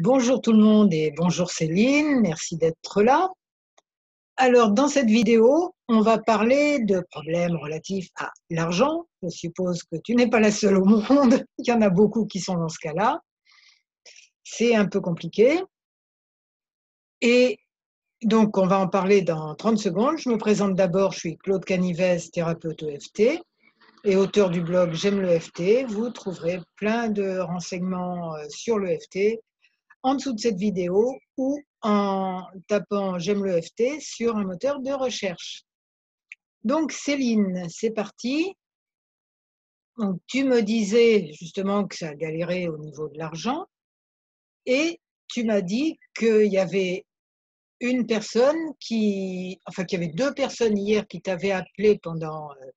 Bonjour tout le monde et bonjour Céline, merci d'être là. Alors dans cette vidéo, on va parler de problèmes relatifs à l'argent. Je suppose que tu n'es pas la seule au monde, il y en a beaucoup qui sont dans ce cas-là. C'est un peu compliqué. Et donc on va en parler dans 30 secondes. Je me présente d'abord, je suis Claude Canivez, thérapeute EFT et auteur du blog J'aime l'EFT. Vous trouverez plein de renseignements euh, sur l'EFT en dessous de cette vidéo ou en tapant J'aime le FT sur un moteur de recherche. Donc Céline, c'est parti. Donc, tu me disais justement que ça galérait au niveau de l'argent et tu m'as dit qu'il y avait une personne qui, enfin qu'il y avait deux personnes hier qui t'avaient appelé pendant euh,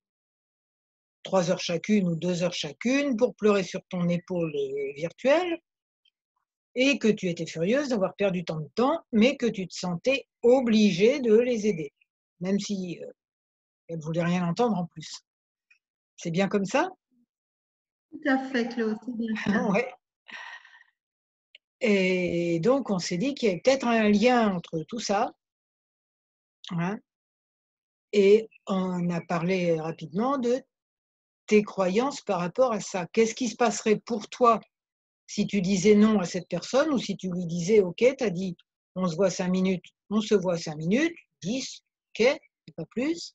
trois heures chacune ou deux heures chacune pour pleurer sur ton épaule virtuelle et que tu étais furieuse d'avoir perdu tant de temps, mais que tu te sentais obligée de les aider, même si euh, elle ne voulait rien entendre en plus. C'est bien comme ça? Tout à fait, Claude, c'est bien ça. ouais. Et donc, on s'est dit qu'il y avait peut-être un lien entre tout ça. Hein, et on a parlé rapidement de tes croyances par rapport à ça. Qu'est-ce qui se passerait pour toi si tu disais non à cette personne ou si tu lui disais OK, tu as dit on se voit cinq minutes, on se voit cinq minutes, 10, OK, pas plus,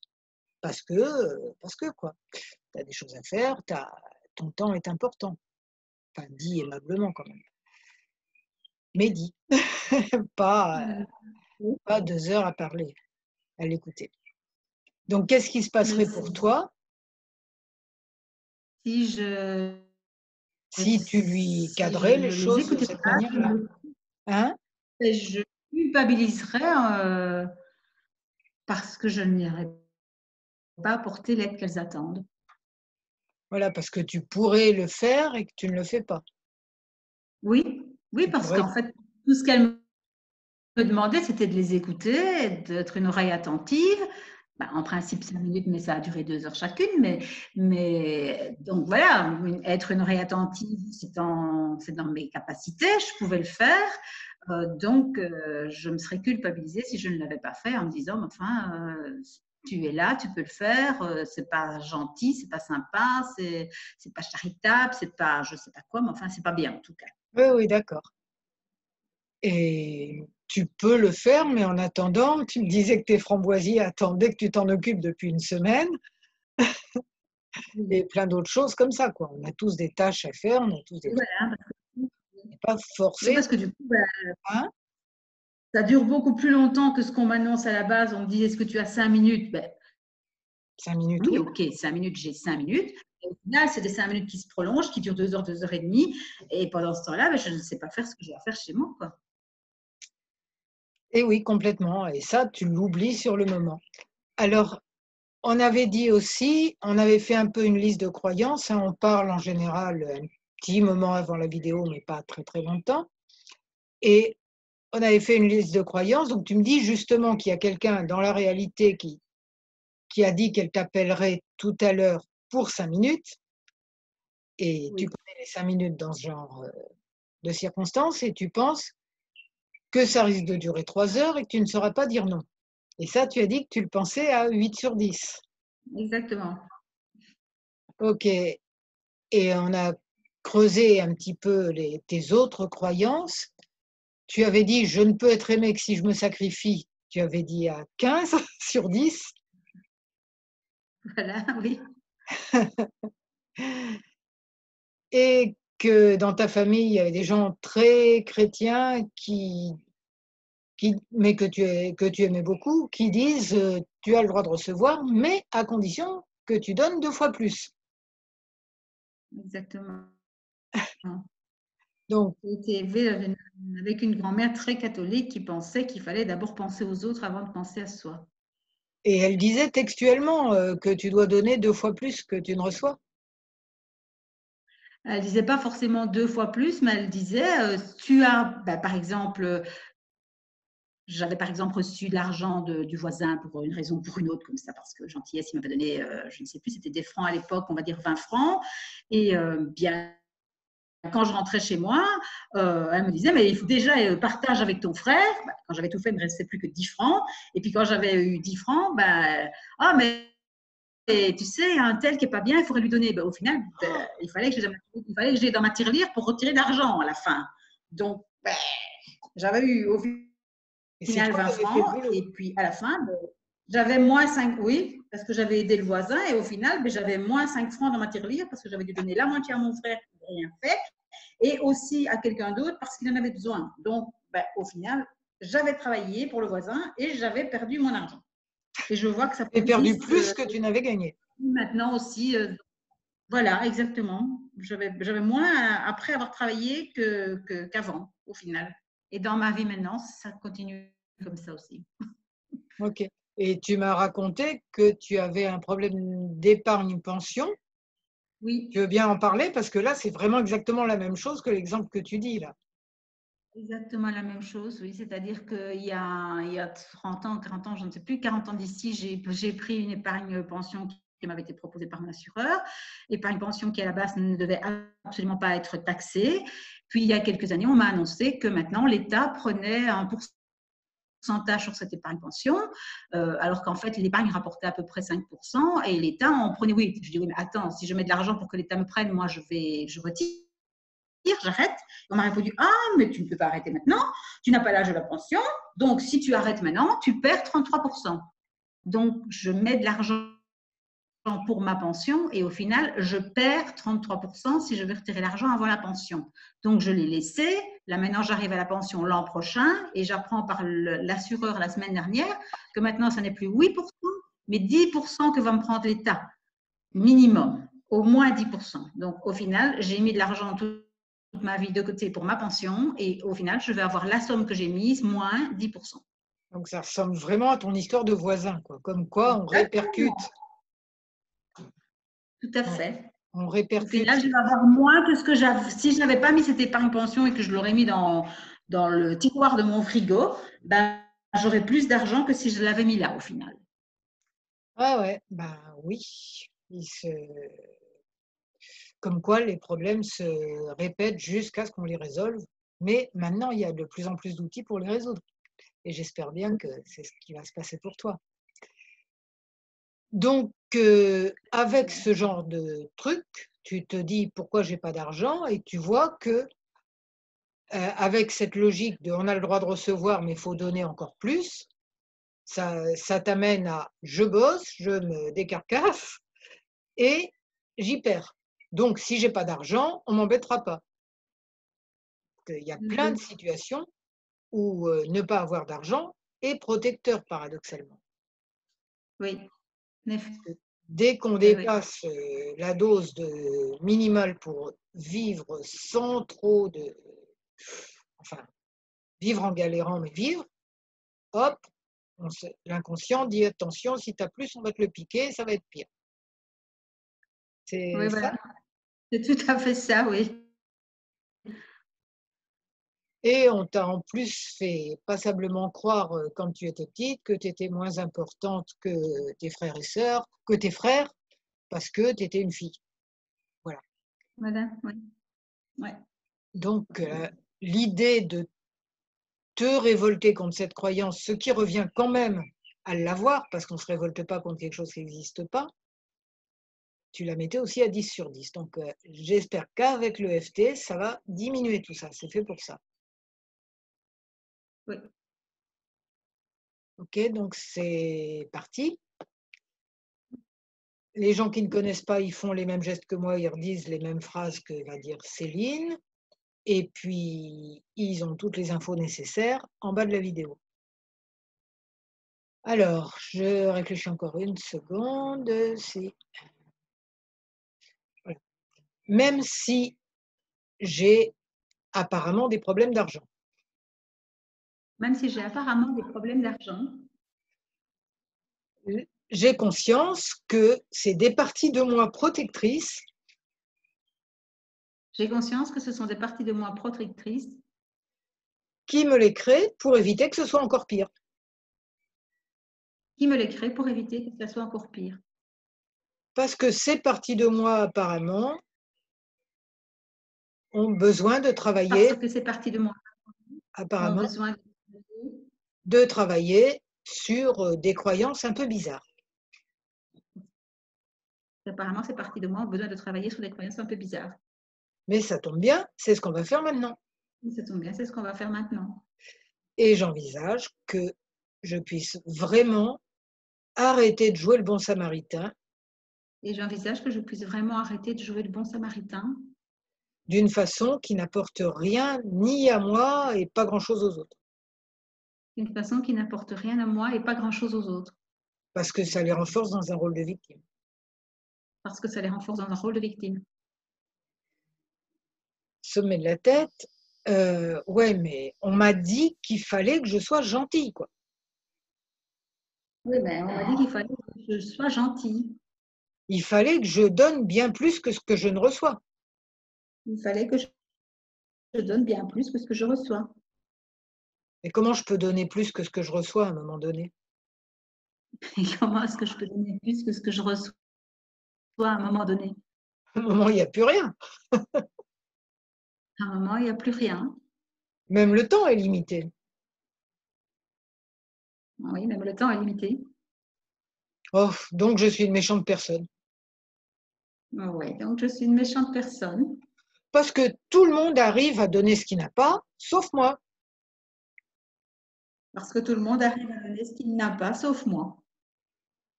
parce que, parce que quoi, tu as des choses à faire, as, ton temps est important. Enfin, dit aimablement quand même. Mais dit, pas, pas deux heures à parler, à l'écouter. Donc, qu'est-ce qui se passerait pour toi? Si je si tu lui cadrais les choses de cette manière-là. Hein? Je culpabiliserais euh, parce que je n'irais pas apporter l'aide qu'elles attendent. Voilà, parce que tu pourrais le faire et que tu ne le fais pas. Oui, oui, parce qu'en fait, tout ce qu'elles me demandaient, c'était de les écouter, d'être une oreille attentive, bah, en principe cinq minutes, mais ça a duré deux heures chacune. Mais, donc voilà, être une oreille attentive, c'est dans, dans mes capacités, je pouvais le faire. Euh, donc, euh, je me serais culpabilisée si je ne l'avais pas fait en me disant, enfin, euh, tu es là, tu peux le faire, c'est pas gentil, c'est pas sympa, c'est, c'est pas charitable, c'est pas je sais pas quoi, mais enfin, c'est pas bien en tout cas. Oui, oui, d'accord. Et tu peux le faire, mais en attendant, tu me disais que tes framboisiers attendaient que tu t'en occupes depuis une semaine. et plein d'autres choses comme ça. Quoi. On a tous des tâches à faire, on a tous des. Voilà. pas forcé. parce que du coup, bah, hein? ça dure beaucoup plus longtemps que ce qu'on m'annonce à la base. On me dit est-ce que tu as cinq minutes? Ben, Cinq minutes. Oui, ok, cinq minutes, j'ai cinq minutes. Et au final, c'est des cinq minutes qui se prolongent, qui durent deux heures, deux heures et demie. Et pendant ce temps-là, ben, je ne sais pas faire ce que j'ai à faire chez moi. Quoi. Et oui, complètement. Et ça, tu l'oublies sur le moment. Alors, on avait dit aussi, on avait fait un peu une liste de croyances. Hein. on parle en général un petit moment avant la vidéo, mais pas très très longtemps. Et on avait fait une liste de croyances. Donc, tu me dis justement qu'il y a quelqu'un dans la réalité qui, qui a dit qu'elle t'appellerait tout à l'heure pour cinq minutes. Et tu connais les cinq minutes dans ce genre euh, de circonstances et tu penses que ça risque de durer trois heures et que tu ne sauras pas dire non. Et ça, tu as dit que tu le pensais à 8 sur 10. Exactement. Ok. Et on a creusé un petit peu les, tes autres croyances. Tu avais dit je ne peux être aimé que si je me sacrifie. Tu avais dit à 15 sur 10. Voilà, oui. et que dans ta famille, il y avait des gens très chrétiens qui mais que tu, que tu aimais beaucoup, qui disent euh, tu as le droit de recevoir, mais à condition que tu donnes deux fois plus. Exactement. Donc, j'ai été élevée avec une grand-mère très catholique qui pensait qu'il fallait d'abord penser aux autres avant de penser à soi. Et elle disait textuellement euh, que tu dois donner deux fois plus que tu ne reçois. Elle disait pas forcément deux fois plus, mais elle disait, euh, tu as, bah, par exemple, j'avais par exemple reçu de l'argent du voisin pour une raison ou pour une autre, comme ça, parce que gentillesse, il m'avait donné, euh, je ne sais plus, c'était des francs à l'époque, on va dire 20 francs. Et euh, bien quand je rentrais chez moi, euh, elle me disait, mais il faut déjà partage avec ton frère. Bah, quand j'avais tout fait, il ne me restait plus que 10 francs. Et puis quand j'avais eu 10 francs, ben, ah, mais tu sais, un tel qui n'est pas bien, il faudrait lui donner. Ben, au final, il fallait que j'aille dans ma tirelire pour retirer l'argent à la fin. Donc, ben, j'avais eu au final 20 francs. Et puis à la fin, j'avais moins 5, oui, parce que j'avais aidé le voisin. Et au final, j'avais moins 5 francs dans ma tirelire parce que j'avais dû donner la moitié à mon frère qui n'avait rien fait et aussi à quelqu'un d'autre parce qu'il en avait besoin. Donc, ben, au final, j'avais travaillé pour le voisin et j'avais perdu mon argent. Et je vois que ça peut. perdu plus que tu n'avais gagné. Maintenant aussi, euh, voilà, exactement. J'avais moins après avoir travaillé qu'avant, au final. Et dans ma vie maintenant, ça continue comme ça aussi. Ok. Et tu m'as raconté que tu avais un problème d'épargne pension oui. Tu veux bien en parler? Parce que là, c'est vraiment exactement la même chose que l'exemple que tu dis là. Exactement la même chose, oui. C'est-à-dire qu'il y a, il y a 30 ans, 40 ans, je ne sais plus, 40 ans d'ici, j'ai pris une épargne pension qui m'avait été proposée par mon assureur, épargne pension qui à la base ne devait absolument pas être taxée. Puis il y a quelques années, on m'a annoncé que maintenant l'État prenait un pourcentage sur cette épargne pension, euh, alors qu'en fait, l'épargne rapportait à peu près 5%, et l'État en prenait, oui, je dis, oui, mais attends, si je mets de l'argent pour que l'État me prenne, moi, je vais, je retire, j'arrête. On m'a répondu, ah, mais tu ne peux pas arrêter maintenant, tu n'as pas l'âge de la pension, donc si tu arrêtes maintenant, tu perds 33%. Donc, je mets de l'argent pour ma pension et au final, je perds 33% si je veux retirer l'argent avant la pension. Donc, je l'ai laissé. Là, maintenant, j'arrive à la pension l'an prochain et j'apprends par l'assureur la semaine dernière que maintenant, ce n'est plus 8%, mais 10% que va me prendre l'État. Minimum, au moins 10%. Donc, au final, j'ai mis de l'argent toute ma vie de côté pour ma pension et au final, je vais avoir la somme que j'ai mise moins 10%. Donc, ça ressemble vraiment à ton histoire de voisin, quoi. comme quoi on répercute tout à fait. On répercute. là, je vais avoir moins que ce que j'avais. Si je n'avais pas mis cette épargne pension et que je l'aurais mis dans, dans le tiroir de mon frigo, ben, j'aurais plus d'argent que si je l'avais mis là au final. Ah ouais, ben oui. Comme quoi les problèmes se répètent jusqu'à ce qu'on les résolve. Mais maintenant, il y a de plus en plus d'outils pour les résoudre. Et j'espère bien que c'est ce qui va se passer pour toi. Donc, avec ce genre de truc, tu te dis pourquoi j'ai pas d'argent et tu vois que euh, avec cette logique de on a le droit de recevoir mais il faut donner encore plus, ça, ça t'amène à je bosse, je me décarcasse et j'y perds. Donc, si j'ai pas d'argent, on m'embêtera pas. Il y a plein de situations où euh, ne pas avoir d'argent est protecteur paradoxalement. Oui. Dès qu'on dépasse euh, la dose de minimale pour vivre sans trop de. Enfin, vivre en galérant, mais vivre, hop, l'inconscient dit attention, si tu as plus, on va te le piquer, ça va être pire. C'est C'est tout à fait ça, oui. Et on t'a en plus fait passablement croire euh, quand tu étais petite que tu étais moins importante que tes frères et sœurs, que tes frères, parce que tu étais une fille. Voilà. Voilà, oui. Ouais. Donc, euh, l'idée de te révolter contre cette croyance, ce qui revient quand même à l'avoir, parce qu'on ne se révolte pas contre quelque chose qui n'existe pas, tu la mettais aussi à 10 sur 10. Donc, euh, j'espère qu'avec le FT, ça va diminuer tout ça. C'est fait pour ça. Ok, donc c'est parti. Les gens qui ne connaissent pas, ils font les mêmes gestes que moi, ils redisent les mêmes phrases que va dire Céline. Et puis, ils ont toutes les infos nécessaires en bas de la vidéo. Alors, je réfléchis encore une seconde. Même si j'ai apparemment des problèmes d'argent même si j'ai apparemment des problèmes d'argent. J'ai conscience que c'est des parties de moi protectrices. J'ai conscience que ce sont des parties de moi protectrices. Qui me les créent pour éviter que ce soit encore pire. Qui me les crée pour éviter que ce soit encore pire. Parce que ces parties de moi, apparemment, ont besoin de travailler. Parce que c'est parti de moi. Apparemment. Ont besoin de travailler sur euh, des croyances un peu bizarres. Apparemment, c'est parti de moi, ont besoin de travailler sur des croyances un peu bizarres. Mais ça tombe bien, c'est ce qu'on va faire maintenant. Ça tombe bien, c'est ce qu'on va faire maintenant. Et j'envisage que je puisse vraiment arrêter de jouer le bon samaritain. Et j'envisage que je puisse vraiment arrêter de jouer le bon samaritain. D'une façon qui n'apporte rien ni à moi et pas grand-chose aux autres. D'une façon qui n'apporte rien à moi et pas grand-chose aux autres. Parce que ça les renforce dans un rôle de victime. Parce que ça les renforce dans un rôle de victime. Sommet de la tête, euh, ouais, mais on m'a dit qu'il fallait que je sois gentille, quoi. Oui, mais on m'a dit qu'il fallait que je sois gentille. Il fallait que je donne bien plus que ce que je ne reçois. Il fallait que je donne bien plus que ce que je reçois. Et comment je peux donner plus que ce que je reçois à un moment donné? Et comment est-ce que je peux donner plus que ce que je reçois à un moment donné? À un moment, il n'y a plus rien. À un moment, il n'y a plus rien. Même le temps est limité. Oui, même le temps est limité. Oh, donc je suis une méchante personne. Oui, donc je suis une méchante personne. Parce que tout le monde arrive à donner ce qu'il n'a pas, sauf moi. Parce que tout le monde arrive à donner ce qu'il n'a pas, sauf moi.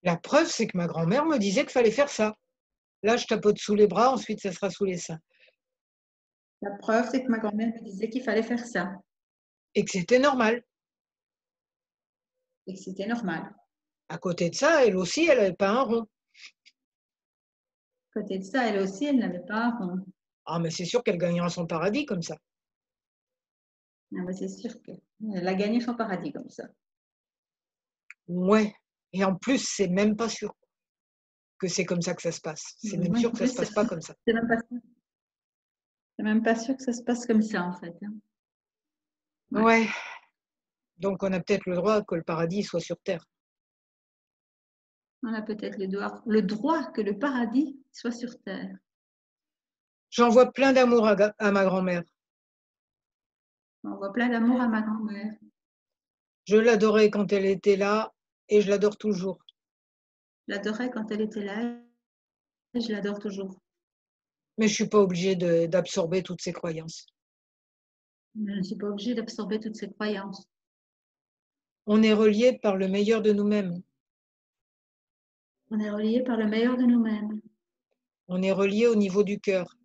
La preuve, c'est que ma grand-mère me disait qu'il fallait faire ça. Là, je tapote sous les bras, ensuite ça sera sous les seins. La preuve, c'est que ma grand-mère me disait qu'il fallait faire ça. Et que c'était normal. Et que c'était normal. À côté de ça, elle aussi, elle n'avait pas un rond. À côté de ça, elle aussi, elle n'avait pas un rond. Ah, mais c'est sûr qu'elle gagnera son paradis comme ça. Ah, c'est sûr qu'elle a gagné son paradis comme ça. Ouais. Et en plus, c'est même pas sûr que c'est comme ça que ça se passe. C'est même sûr que ça ne se passe pas comme ça. C'est même pas sûr. Je même pas sûr que ça se passe comme ça, en fait. Hein. Ouais. Donc, on a peut-être le droit que le paradis soit sur Terre. On a peut-être le droit, le droit que le paradis soit sur Terre. J'envoie plein d'amour à, ma grand-mère. J'envoie plein d'amour à ma grand-mère. Je l'adorais quand elle était là et je l'adore toujours. Je l'adorais quand elle était là et je l'adore toujours mais je ne suis pas obligée d'absorber toutes ces croyances. Je ne suis pas obligée d'absorber toutes ces croyances. On est relié par le meilleur de nous-mêmes. On est relié par le meilleur de nous-mêmes. On est relié au niveau du cœur.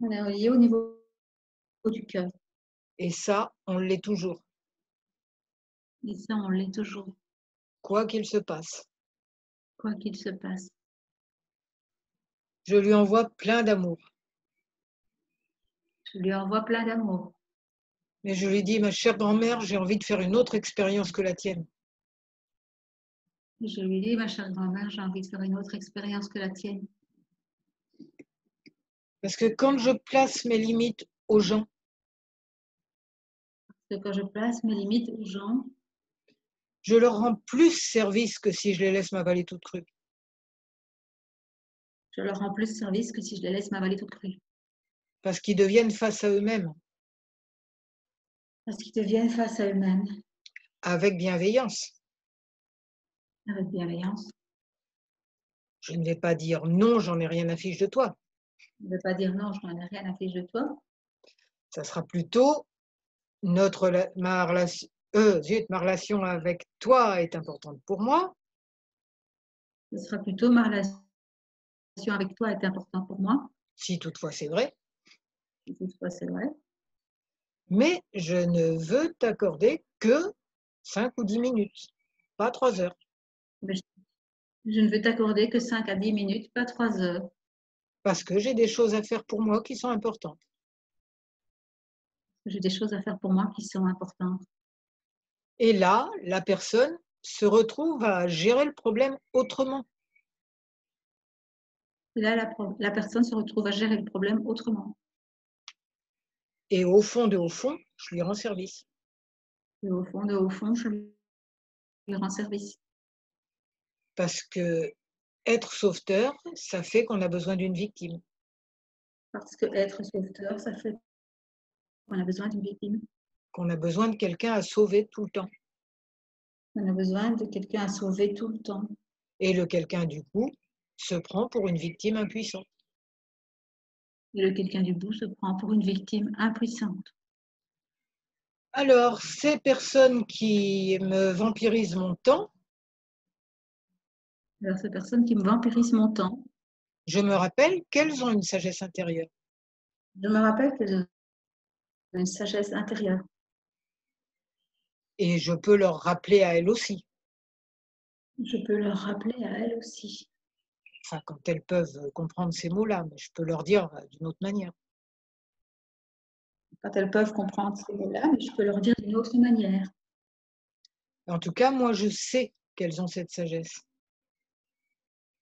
On est relié au niveau du cœur. Et ça, on l'est toujours. Et ça, on l'est toujours. Quoi qu'il se passe. Quoi qu'il se passe. Je lui envoie plein d'amour. Je lui envoie plein d'amour. Mais je lui dis, ma chère grand-mère, j'ai envie de faire une autre expérience que la tienne. Je lui dis, ma chère grand-mère, j'ai envie de faire une autre expérience que la tienne. Parce que quand je place mes limites aux gens, que quand je place mes limites aux gens, je leur rends plus service que si je les laisse m'avaler toute crue je leur rends plus service que si je les laisse m'avaler toute crue. Parce qu'ils deviennent face à eux-mêmes. Parce qu'ils deviennent face à eux-mêmes. Avec bienveillance. Avec bienveillance. Je ne vais pas dire non, j'en ai rien à fiche de toi. Je ne vais pas dire non, je n'en ai rien à fiche de toi. Ça sera plutôt notre ma relation, euh, ma relation avec toi est importante pour moi. Ce sera plutôt ma relation avec toi est important pour moi. Si toutefois c'est vrai. Si toutefois c'est vrai. Mais je ne veux t'accorder que 5 ou 10 minutes, pas 3 heures. je ne veux t'accorder que 5 à 10 minutes, pas 3 heures. Parce que j'ai des choses à faire pour moi qui sont importantes. J'ai des choses à faire pour moi qui sont importantes. Et là, la personne se retrouve à gérer le problème autrement. Là, la, personne se retrouve à gérer le problème autrement. Et au fond de au fond, je lui rends service. Et au fond de au fond, je lui rends service. Parce que être sauveteur, ça fait qu'on a besoin d'une victime. Parce que être sauveteur, ça fait qu'on a besoin d'une victime. Qu'on a besoin de quelqu'un à sauver tout le temps. On a besoin de quelqu'un à sauver tout le temps. Et le quelqu'un du coup se prend pour une victime impuissante. Et le quelqu'un du bout se prend pour une victime impuissante. Alors, ces personnes qui me vampirisent mon temps. Alors, ces personnes qui me vampirisent mon temps. Je me rappelle qu'elles ont une sagesse intérieure. Je me rappelle qu'elles ont une sagesse intérieure. Et je peux leur rappeler à elles aussi. Je peux leur rappeler à elles aussi. Enfin, quand elles peuvent comprendre ces mots-là, mais je peux leur dire d'une autre manière. Quand elles peuvent comprendre ces mots-là, mais je peux leur dire d'une autre manière. En tout cas, moi, je sais qu'elles ont cette sagesse.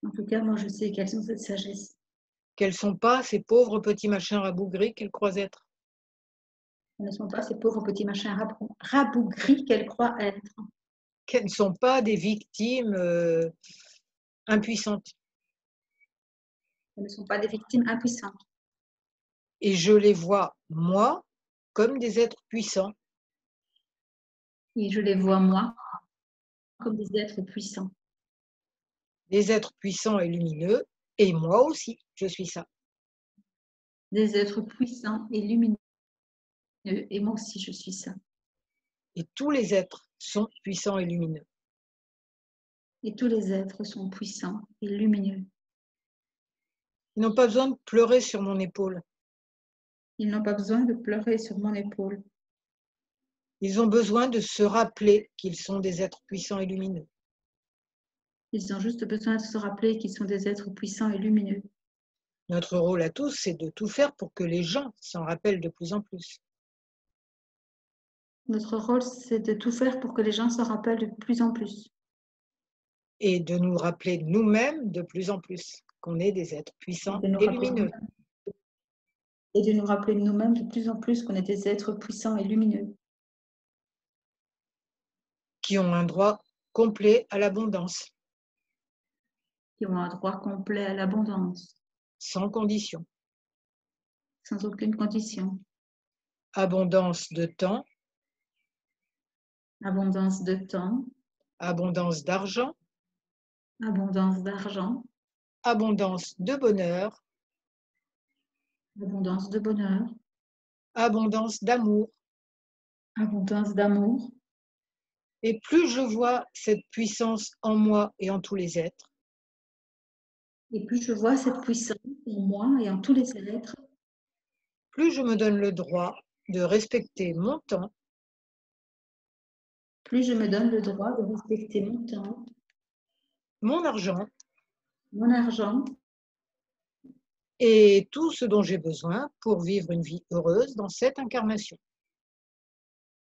En tout cas, moi, je sais qu'elles ont cette sagesse. Qu'elles ne sont pas ces pauvres petits machins rabougris qu'elles croient être. Elles ne sont pas ces pauvres petits machins rabougris qu'elles croient être. Qu'elles ne sont pas des victimes euh, impuissantes. Elles ne sont pas des victimes impuissantes. Et je les vois, moi, comme des êtres puissants. Et je les vois, moi, comme des êtres puissants. Des êtres puissants et lumineux, et moi aussi, je suis ça. Des êtres puissants et lumineux, et moi aussi, je suis ça. Et tous les êtres sont puissants et lumineux. Et tous les êtres sont puissants et lumineux. Ils n'ont pas besoin de pleurer sur mon épaule. Ils n'ont pas besoin de pleurer sur mon épaule. Ils ont besoin de se rappeler qu'ils sont des êtres puissants et lumineux. Ils ont juste besoin de se rappeler qu'ils sont des êtres puissants et lumineux. Notre rôle à tous, c'est de tout faire pour que les gens s'en rappellent de plus en plus. Notre rôle, c'est de tout faire pour que les gens s'en rappellent de plus en plus. Et de nous rappeler nous-mêmes de plus en plus qu'on est des êtres puissants et lumineux et de nous rappeler de nous-mêmes de plus en plus qu'on est des êtres puissants et lumineux. Qui ont un droit complet à l'abondance. Qui ont un droit complet à l'abondance. Sans condition. Sans aucune condition. Abondance de temps. Abondance de temps. Abondance d'argent. Abondance d'argent. Abondance de bonheur Abondance de bonheur. Abondance d'amour. Abondance d'amour. Et plus je vois cette puissance en moi et en tous les êtres, et plus je vois cette puissance en moi et en tous les êtres, plus je me donne le droit de respecter mon temps, plus je me donne le droit de respecter mon temps, mon argent, mon argent, et tout ce dont j'ai besoin pour vivre une vie heureuse dans cette incarnation.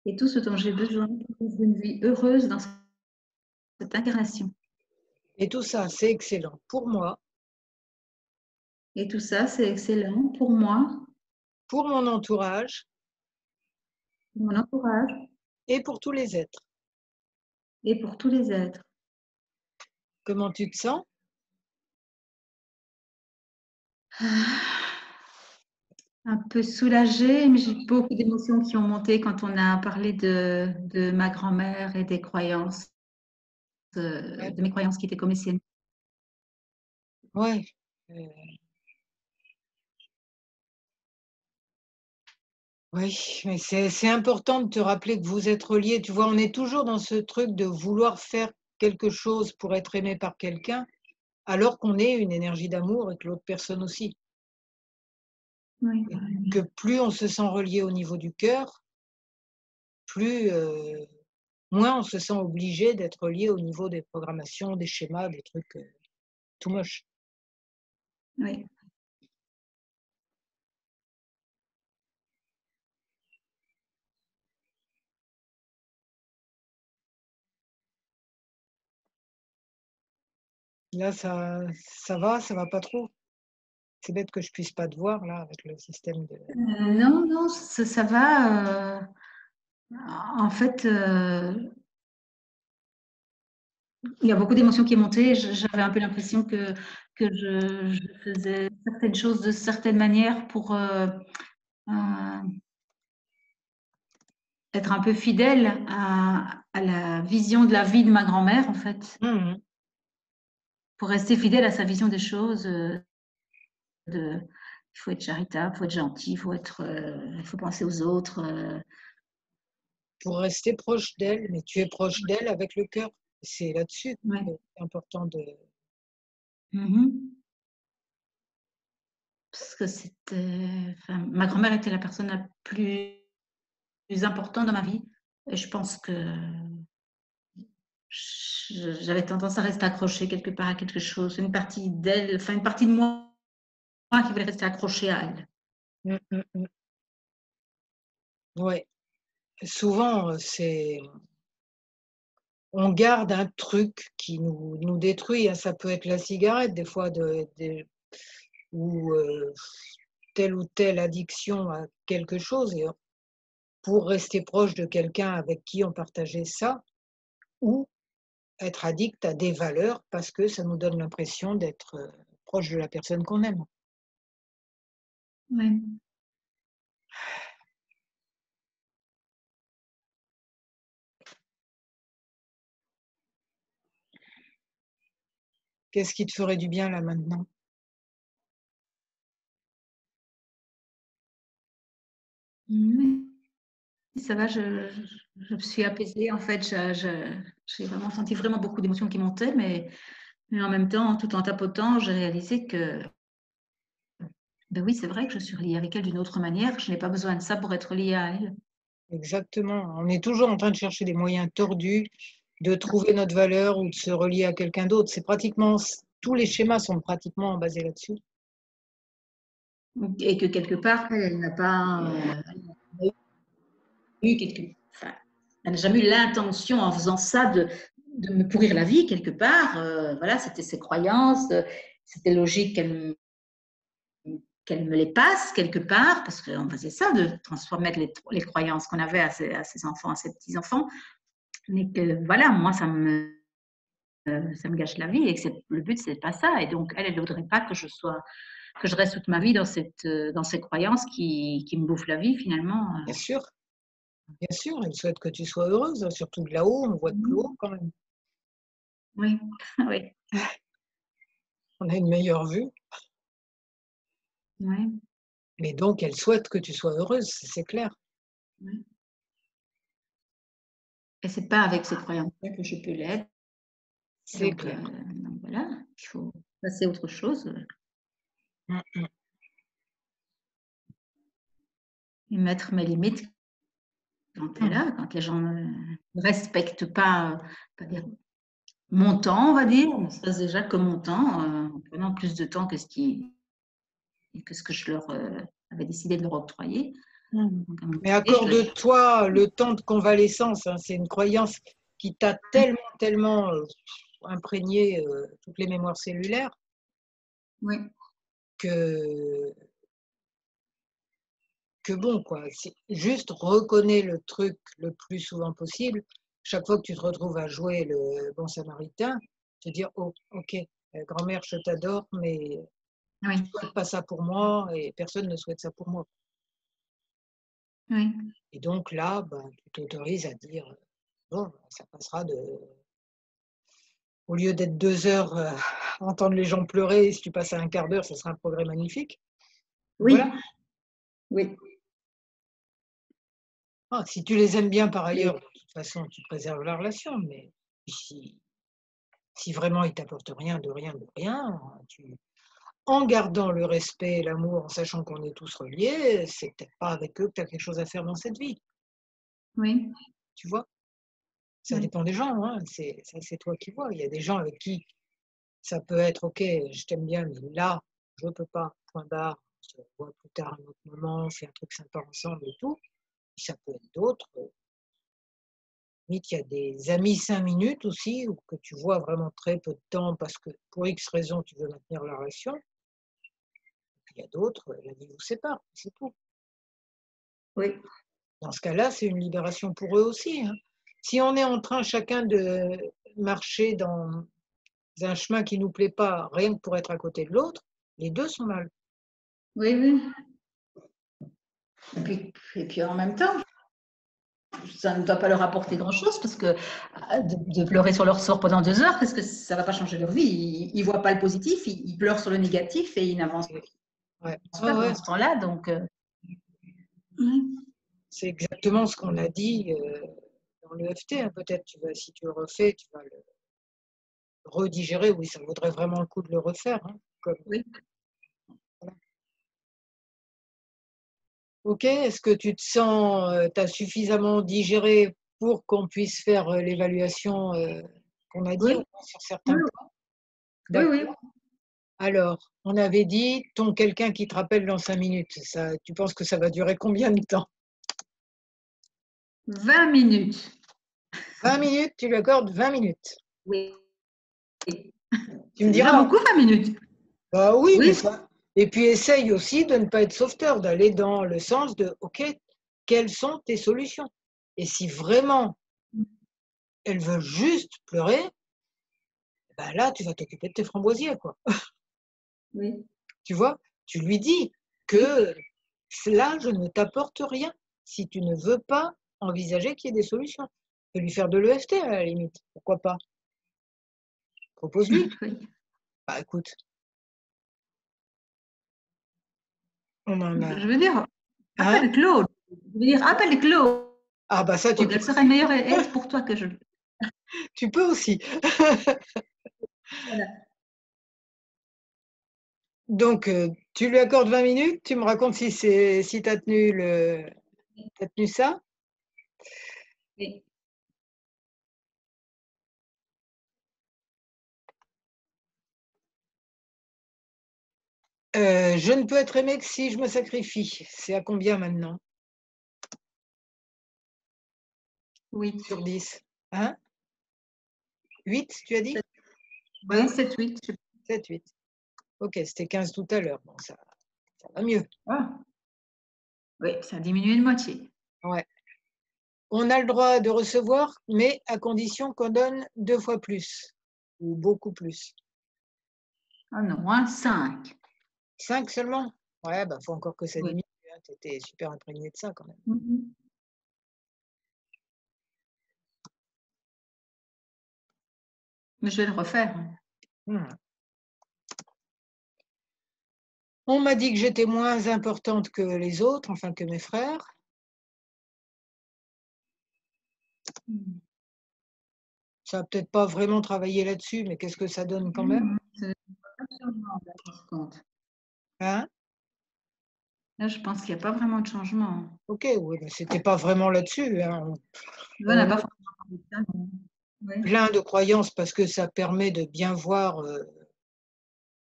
Et tout ce dont j'ai besoin pour vivre une vie heureuse dans cette incarnation. Et tout ça, c'est excellent pour moi. Et tout ça, c'est excellent pour moi. Pour mon entourage. Mon entourage. Et pour tous les êtres. Et pour tous les êtres. Comment tu te sens? Un peu soulagée, mais j'ai beaucoup d'émotions qui ont monté quand on a parlé de, de ma grand-mère et des croyances, de, de, mes croyances qui étaient comme les siennes. Oui, mais c'est important de te rappeler que vous êtes reliés. Tu vois, on est toujours dans ce truc de vouloir faire quelque chose pour être aimé par quelqu'un alors qu'on est une énergie d'amour et que l'autre personne aussi. Que plus on se sent relié au niveau du cœur, plus euh, moins on se sent obligé d'être lié au niveau des programmations, des schémas, des trucs euh, tout moches. Oui. Là, ça, ça va, ça va pas trop. C'est bête que je puisse pas te voir là avec le système de. Euh, non, non, ça, va. Euh, en fait, euh, il y a beaucoup d'émotions qui montaient. J'avais un peu l'impression que, que je, faisais certaines choses de certaines manières pour euh, être un peu fidèle à, la vision de la vie de ma grand-mère, en fait. Mmh. Pour rester fidèle à sa vision des choses. Euh, de, il faut être charitable, il faut être gentil, il faut, être, il faut penser aux autres. Pour rester proche d'elle, mais tu es proche d'elle avec le cœur. C'est là-dessus que c'est important de. Mmh Parce que c'était. ma grand-mère était la personne la plus... plus importante dans ma vie. Et je pense que j'avais tendance à rester accrochée quelque part à quelque chose, une partie d'elle, enfin une partie de moi qui voulait rester accrochée à elle. Mmh, mmh, oui. Souvent, c'est on garde un truc qui nous, nous détruit. Hein. Ça peut être la cigarette, des fois, de, ou euh, telle ou telle addiction à quelque chose. Et pour rester proche de quelqu'un avec qui on partageait ça, ou être addict à des valeurs parce que ça nous donne l'impression d'être euh, proche de la personne qu'on aime. Qu'est-ce qui te ferait du bien là maintenant? Ça va, je, me suis apaisée. En fait, j'ai vraiment senti vraiment beaucoup d'émotions qui montaient, mais, mais, en même temps, tout en tapotant, j'ai réalisé que ben oui, c'est vrai que je suis reliée avec elle d'une autre manière. Je n'ai pas besoin de ça pour être liée à elle. Exactement. On est toujours en train de chercher des moyens tordus de trouver notre valeur ou de se relier à quelqu'un d'autre. C'est pratiquement, tous les schémas sont pratiquement basés là-dessus. Et que quelque part, elle n'a pas euh, elle n'a jamais eu l'intention en faisant ça de, me pourrir la vie quelque part. Euh, voilà, c'était ses croyances, c'était logique qu'elle qu'elle me les passe quelque part, parce qu'on faisait ça, de transformer les, les croyances qu'on avait à ses, à ses enfants, à ses petits-enfants, mais voilà, moi, ça me, euh, ça me gâche la vie et que le but, c'est pas ça. Et donc, elle, elle ne voudrait pas que je sois que je reste toute ma vie dans, cette, euh, dans ces croyances qui, qui me bouffent la vie finalement. Bien sûr, bien sûr, elle souhaite que tu sois heureuse, surtout de là-haut, on voit de plus haut quand même. Oui, oui. On a une meilleure vue. Oui. Mais donc, elle souhaite que tu sois heureuse, c'est clair. Oui. Et c'est pas avec ces croyances-là que je peux l'être. C'est clair. Euh, voilà, il faut passer à autre chose. Mmh, mmh. Et mettre mes limites quand tu es là, quand les gens ne respectent pas, dire, mon temps, on va dire, ça déjà que mon temps, euh, en prenant plus de temps que ce, qui, que, ce que je leur euh, avais décidé de leur octroyer. Mmh. Mais accorde-toi le temps de convalescence. Hein. C'est une croyance qui t'a tellement, tellement euh, imprégné euh, toutes les mémoires cellulaires oui. que, que bon, quoi. Juste reconnais le truc le plus souvent possible. Chaque fois que tu te retrouves à jouer le bon samaritain, te dire Oh, ok, euh, grand-mère, je t'adore, mais oui. ne souhaites pas ça pour moi et personne ne souhaite ça pour moi. Et donc là, ben, tu t'autorises à dire, bon, ça passera de... Au lieu d'être deux heures euh, à entendre les gens pleurer, si tu passes à un quart d'heure, ça sera un progrès magnifique. Oui. Oui. Ah, si tu les aimes bien par ailleurs, de toute façon, tu préserves la relation, mais si, si vraiment ils t'apportent rien, de rien, de rien, tu, en gardant le respect et l'amour, en sachant qu'on est tous reliés, c'est peut-être pas avec eux que tu as quelque chose à faire dans cette vie. Oui. Tu vois? Ça dépend des gens, hein. c'est, c'est toi qui vois. Il y a des gens avec qui ça peut être OK, je t'aime bien, mais là, je ne peux pas, point barre, on se voit plus tard à un autre moment, on fait un truc sympa ensemble et tout. Ça peut être d'autres. Il y a des amis cinq minutes aussi, ou que tu vois vraiment très peu de temps parce que pour X raison tu veux maintenir la relation il y a d'autres, la vie vous sépare, c'est tout. Oui. Dans ce cas-là, c'est une libération pour eux aussi. Hein. Si on est en train chacun de, marcher dans un chemin qui ne nous plaît pas, rien que pour être à côté de l'autre, les deux sont mal. Oui, oui. Et puis, et puis en même temps, ça ne doit pas leur apporter grand-chose parce que euh, de, pleurer sur leur sort pendant deux heures, qu'est-ce que ça ne va pas changer leur vie Ils ne voient pas le positif, ils, pleurent sur le négatif et ils n'avancent ouais. pas ouais. ce temps-là. Donc, euh, c'est exactement ce qu'on a dit euh, dans l'EFT. Hein. Peut-être tu vas, si tu le refais, tu vas le redigérer. Oui, ça vaudrait vraiment le coup de le refaire. Hein, oui. Ok, est-ce que tu te sens, euh, tu as suffisamment digéré pour qu'on puisse faire euh, l'évaluation euh, qu'on a dit sur certains points? Oui, oui. Alors, on avait dit ton quelqu'un qui te rappelle dans cinq minutes. Ça, tu penses que ça va durer combien de temps? 20 minutes. 20 minutes, tu lui accordes 20 minutes. Oui. Tu me diras. beaucoup 20 minutes. Bah oui, oui. Mais ça, et puis essaye aussi de ne pas être sauveteur, d'aller dans le sens de OK, quelles sont tes solutions? Et si vraiment elle veut juste pleurer, ben là, tu vas t'occuper de tes framboisiers, quoi. Oui. Tu vois, tu lui dis que là, je ne t'apporte rien si tu ne veux pas envisager qu'il y ait des solutions. Tu peux lui faire de l'EFT à la limite, pourquoi pas? Propose-lui. Bah écoute, Je veux dire, appelle hein Claude. Je veux dire, appelle Claude. Ah bah ça, tu Elle serait meilleure aide pour toi que je. tu peux aussi. Donc, euh, tu lui accordes 20 minutes, tu me racontes si, si tu as, tenu le, as tenu ça? Oui. Euh, je ne peux être aimé que si je me sacrifie. C'est à combien maintenant? 8 sur 10. Hein? 8, tu as dit? Oui, 7, 8. 7, 8. Ok, c'était 15 tout à l'heure. Bon, ça, ça va mieux. Ah. Oui, ça a diminué de moitié. Ouais. On a le droit de recevoir, mais à condition qu'on donne deux fois plus, ou beaucoup plus. Ah non, moins 5. 5 seulement? Ouais, bah faut encore que ça diminue. Hein. Tu étais super imprégné de ça quand même. Mmh Mais je vais le refaire. Mmh. On m'a dit que j'étais moins importante que les autres, enfin que mes frères. Mmh. Ça n'a peut-être pas vraiment travaillé là-dessus, mais qu'est-ce que ça donne quand même? Hein? Là, je pense qu'il n'y a pas vraiment de changement. Ok, oui, mais c'était pas vraiment là-dessus. Hein. pas Plein de croyances parce que ça permet de bien voir euh,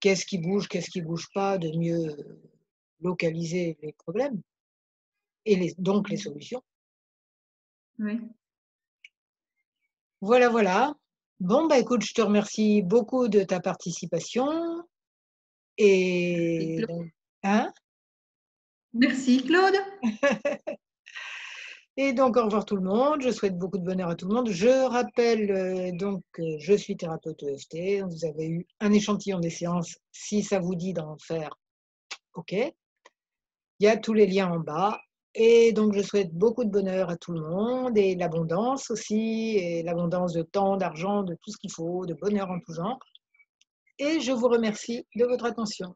qu'est-ce qui bouge, qu'est-ce qui bouge pas, de mieux localiser les problèmes et les, donc les solutions. Oui. Voilà, voilà. Bon, bah écoute, je te remercie beaucoup de ta participation. Et, hein? Merci Claude. Et donc, au revoir tout le monde. Je souhaite beaucoup de bonheur à tout le monde. Je rappelle euh, donc que je suis thérapeute EFT. Vous avez eu un échantillon des séances. Si ça vous dit d'en faire, OK. Il y a tous les liens en bas. Et donc, je souhaite beaucoup de bonheur à tout le monde et l'abondance aussi, et l'abondance de temps, d'argent, de tout ce qu'il faut, de bonheur en tout genre et je vous remercie de votre attention.